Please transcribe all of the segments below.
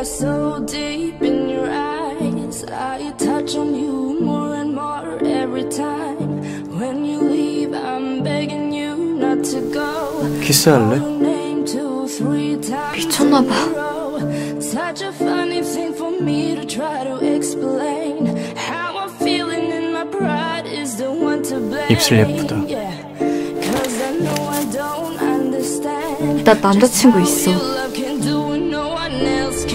stare so deep in your eyes. I touch on you more and more every time. When you leave, I'm begging you not to go. 키스할래? Your name two, three times 미쳤나 봐. in a row. Such a funny thing for me to try to explain. How I'm feeling in my pride is the one to blame. 입술 예쁘다. Yeah. 'Cause I know I don't understand. 나 남자친구 있어. else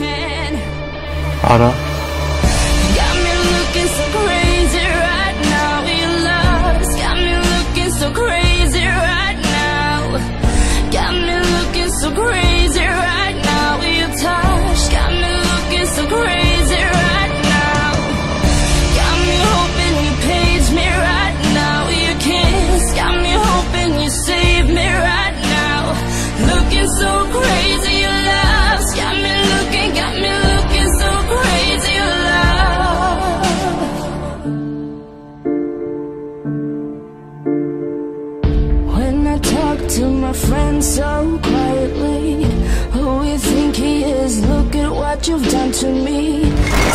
my friends so quietly, who you think he is? Look at what you've done to me.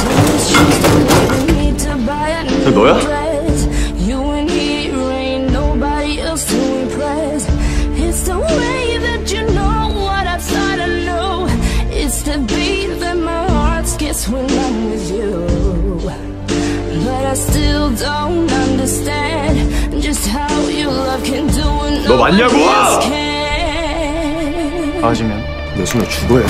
Tell me shoes to leaving me to buy a new 너야? dress. You and he ain't nobody else to impress. It's the way that you know what I thought I knew. It's the beat that my heart skips when I'm with you. But I still don't understand Can. 맞으면 내 손에 죽어야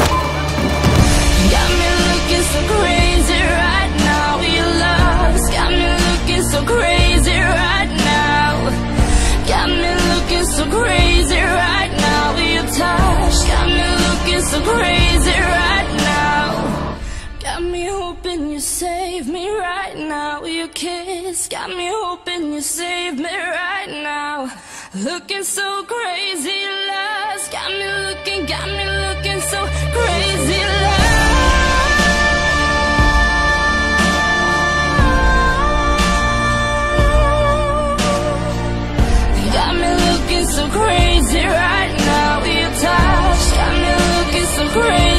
kiss got me hoping you save me right now. Looking so crazy, love's got me looking, got me looking so crazy, looking so crazy right now. Your touch got me looking so crazy.